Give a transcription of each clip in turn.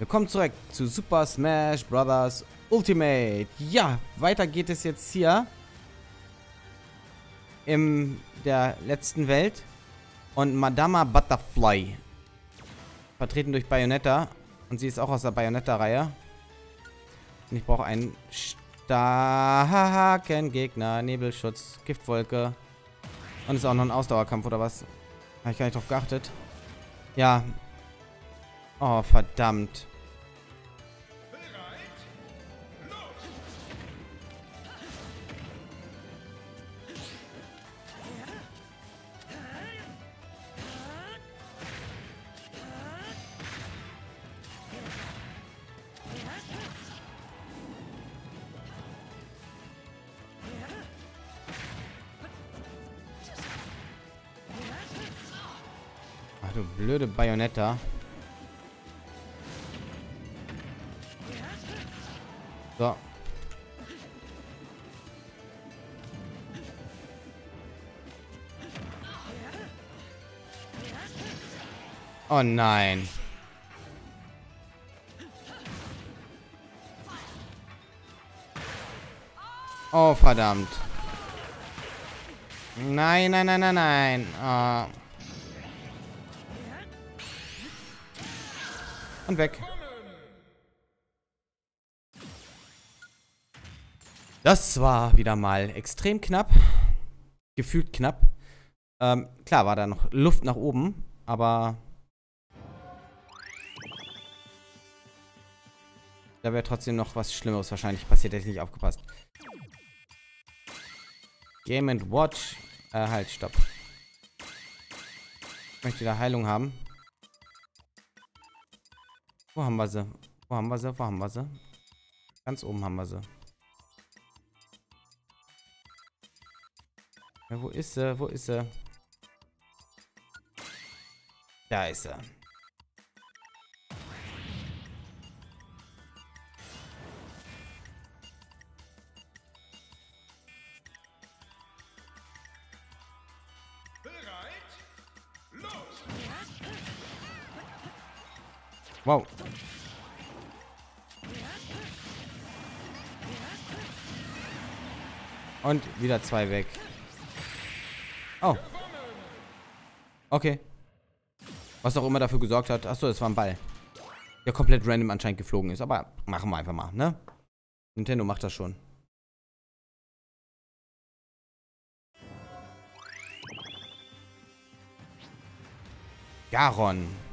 Willkommen zurück zu Super Smash Bros. Ultimate. Ja, weiter geht es jetzt hier in der letzten Welt. Und Madama Butterfly. Vertreten durch Bayonetta. Und sie ist auch aus der Bayonetta-Reihe. Und ich brauche einen starken Gegner. Nebelschutz, Giftwolke. Und ist auch noch ein Ausdauerkampf, oder was? Habe ich gar nicht drauf geachtet. Ja. Oh, verdammt. Bayonetta. So. Oh nein. Oh, verdammt. Nein, nein, nein, nein, nein. Oh. Und weg. Das war wieder mal extrem knapp. Gefühlt knapp. Ähm, klar war da noch Luft nach oben, aber... Da wäre trotzdem noch was Schlimmeres wahrscheinlich passiert, hätte ich nicht aufgepasst. Game and Watch. Äh, halt, stopp. Ich möchte wieder Heilung haben. Wo haben wir sie? Wo haben wir sie? Wo haben wir sie? Ganz oben haben wir sie. Ja, wo ist sie? Wo ist sie? Da ist sie. Wow. Und wieder zwei weg. Oh. Okay. Was auch immer dafür gesorgt hat. Achso, das war ein Ball. Der komplett random anscheinend geflogen ist. Aber machen wir einfach mal, ne? Nintendo macht das schon. Garon.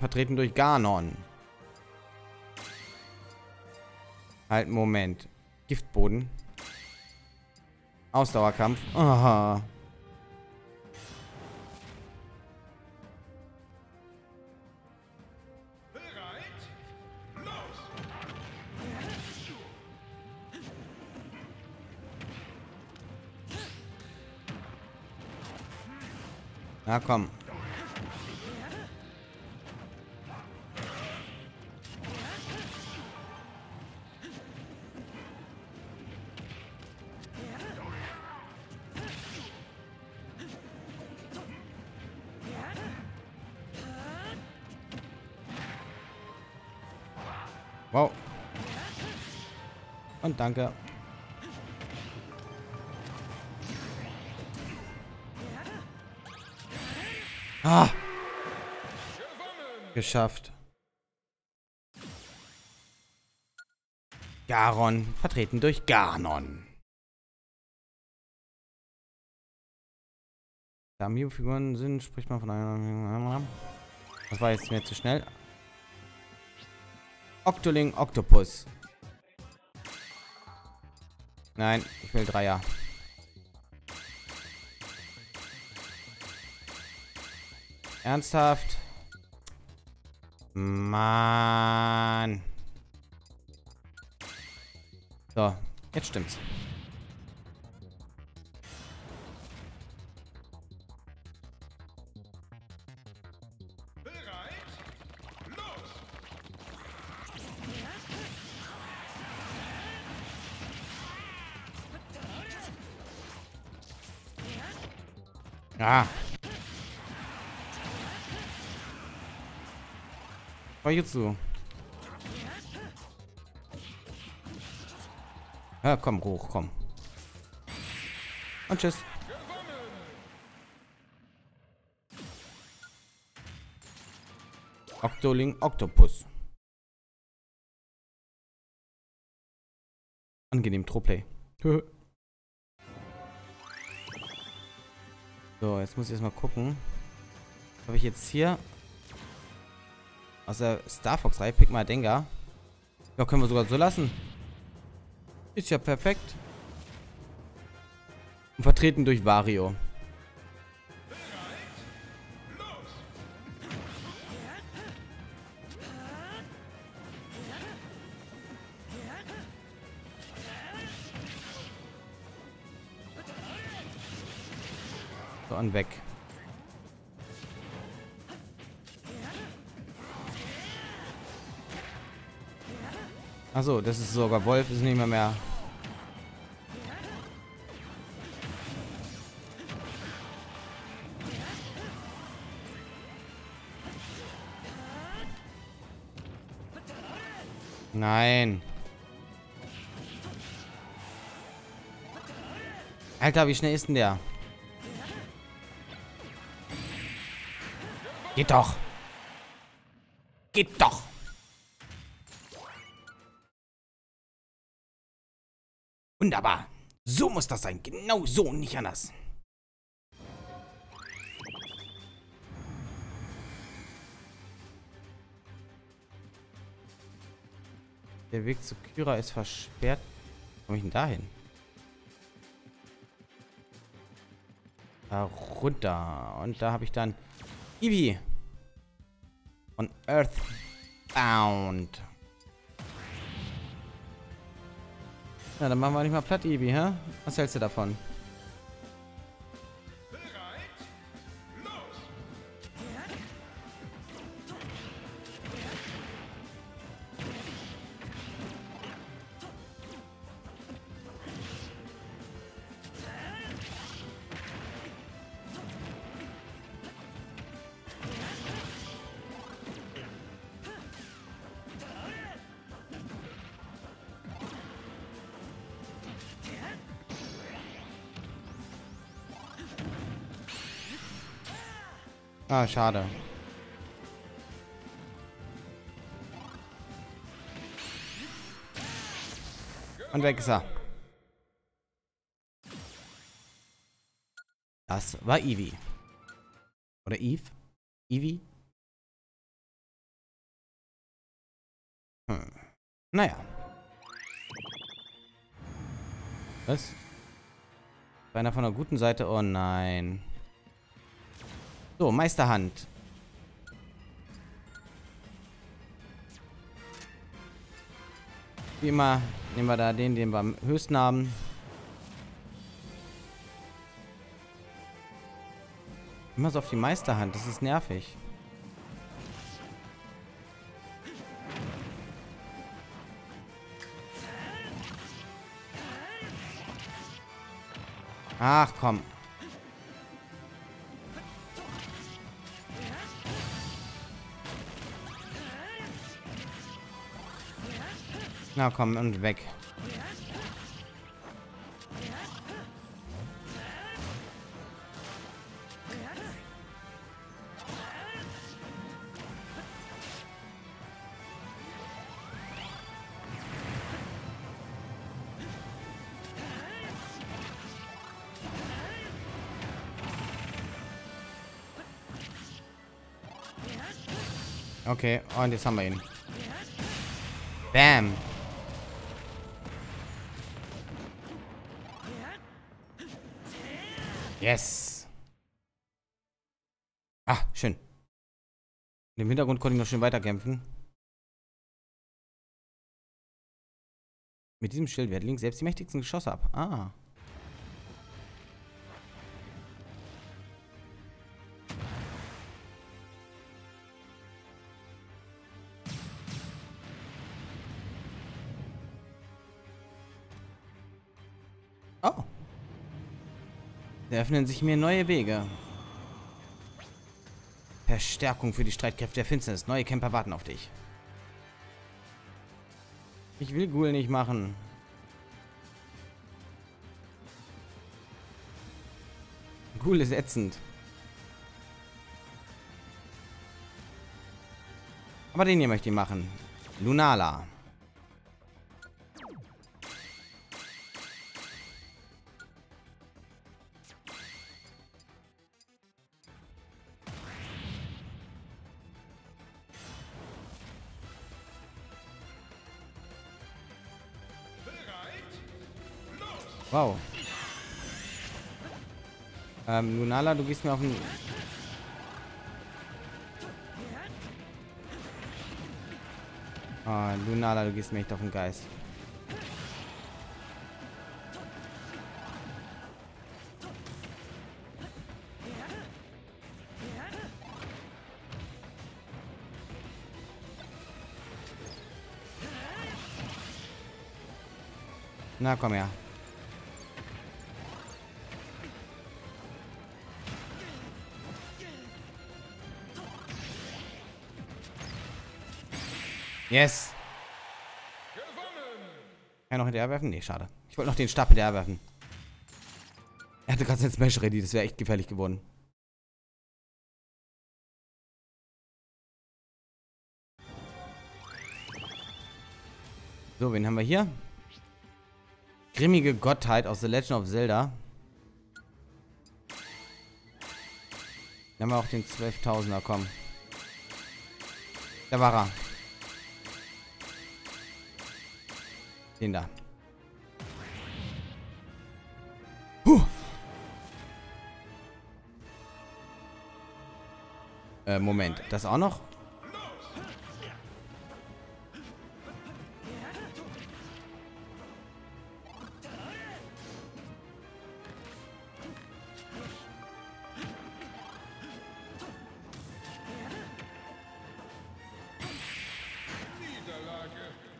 Vertreten durch Ganon. Halt, Moment. Giftboden. Ausdauerkampf. Aha. Na komm. Wow. Und danke. Ah. Geschafft. Garon, vertreten durch Ganon. Da Mio-Figuren sind, spricht man von einer... Das war jetzt mir zu schnell. Octoling Octopus. Nein, ich will Dreier. Ernsthaft? Mann. So, jetzt stimmt's. Ja. War jetzt so. Ja, komm, hoch, komm. Und tschüss. Octoling Octopus. Angenehm Troplay. so, jetzt muss ich erstmal gucken. Habe ich jetzt hier aus der Star Fox-Reihe Pick mal Dengar. Ja, können wir sogar so lassen. Ist ja perfekt. Und vertreten durch Vario. Weg. Achso, das ist sogar Wolf, ist nicht mehr mehr. Nein. Alter, wie schnell ist denn der? Geht doch. Geht doch. Wunderbar. So muss das sein. Genau so und nicht anders. Der Weg zu Kyra ist versperrt. Wie komme ich denn da hin? Da runter. Und da habe ich dann Eevee. Von Earthbound. Na, dann machen wir nicht mal platt, Eevee, hä? Was hältst du davon? Ah, schade. Und weg ist er. Das war Eevee. Oder Eve? Eevee? Hm. Naja. Was? Einer von der guten Seite? Oh nein. So, Meisterhand. Wie immer nehmen wir da den, den wir am höchsten haben. Immer so auf die Meisterhand, das ist nervig. Ach komm. Na komm, und weg. Okay, und jetzt haben wir ihn. Bam. Yes. Ah, schön. Im Hintergrund konnte ich noch schön weiterkämpfen. Mit diesem Schild wehrt links selbst die mächtigsten Geschosse ab. Ah. Oh eröffnen sich mir neue Wege. Verstärkung für die Streitkräfte der Finsternis. Neue Camper warten auf dich. Ich will Ghoul nicht machen. Ghoul ist ätzend. Aber den hier möchte ich machen. Lunala. Wow. Ähm, Lunala, du gehst mir auf den... Oh, Lunala, du gehst mir echt auf den Geist. Na, komm her. Yes. Kann er noch hinterher werfen? Nee, schade. Ich wollte noch den Stab hinterher werfen. Er hatte gerade sein Smash ready. Das wäre echt gefährlich geworden. So, wen haben wir hier? Grimmige Gottheit aus The Legend of Zelda. Dann haben wir auch den 12.000er, komm. Da war er. Den da. Huh. Äh, Moment. Das auch noch?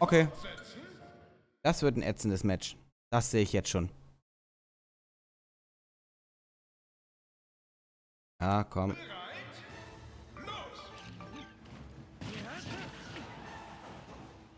Okay. Das wird ein ätzendes Match. Das sehe ich jetzt schon. Ja, komm.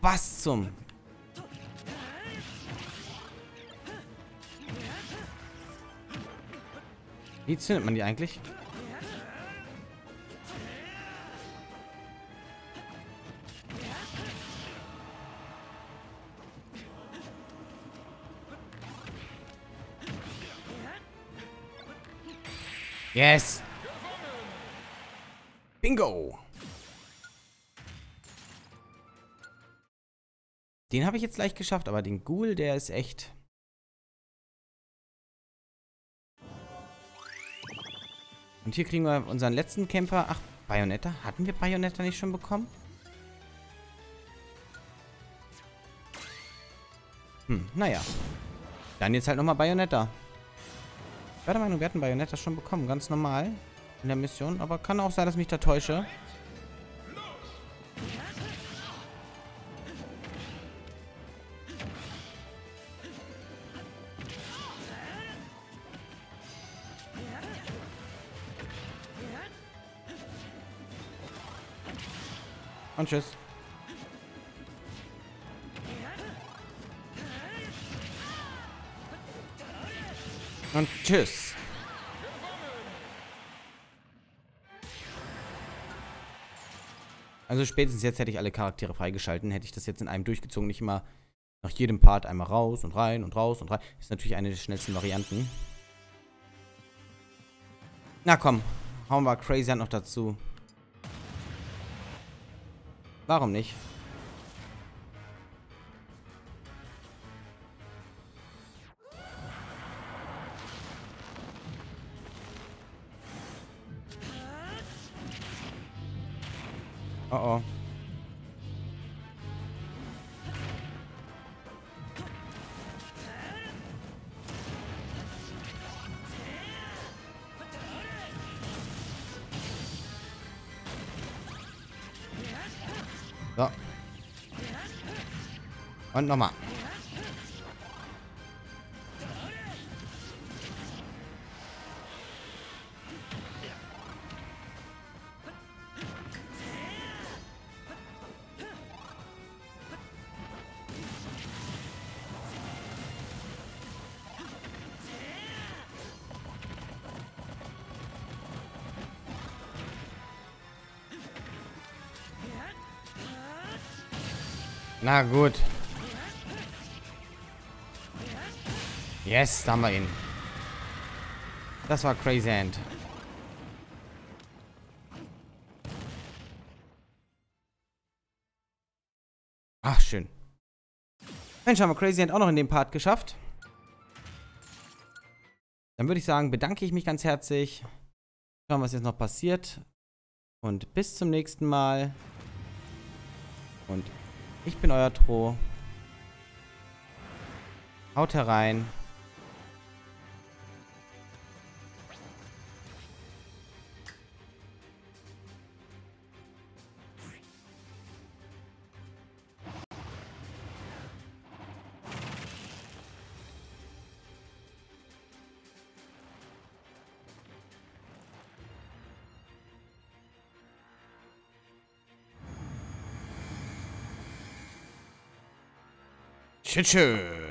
Was zum... Wie zündet man die eigentlich? Yes. Bingo. Den habe ich jetzt leicht geschafft, aber den Ghoul, der ist echt... Und hier kriegen wir unseren letzten Kämpfer. Ach, Bayonetta. Hatten wir Bayonetta nicht schon bekommen? Hm, naja. Dann jetzt halt nochmal Bayonetta. Ich war der Meinung, wir hatten Bayonetta schon bekommen. Ganz normal in der Mission. Aber kann auch sein, dass ich mich da täusche. Und tschüss. Und tschüss. Also spätestens jetzt hätte ich alle Charaktere freigeschalten. Hätte ich das jetzt in einem durchgezogen, nicht immer nach jedem Part einmal raus und rein und raus und rein. Ist natürlich eine der schnellsten Varianten. Na komm, hauen wir Crazy noch dazu. Warum nicht? Oh oh. So. Und nochmal. Na gut. Yes, da haben wir ihn. Das war Crazy End. Ach, schön. Mensch, haben wir Crazy End auch noch in dem Part geschafft. Dann würde ich sagen, bedanke ich mich ganz herzlich. Schauen, was jetzt noch passiert. Und bis zum nächsten Mal. Und ich bin euer Tro. Haut herein. Tschüss.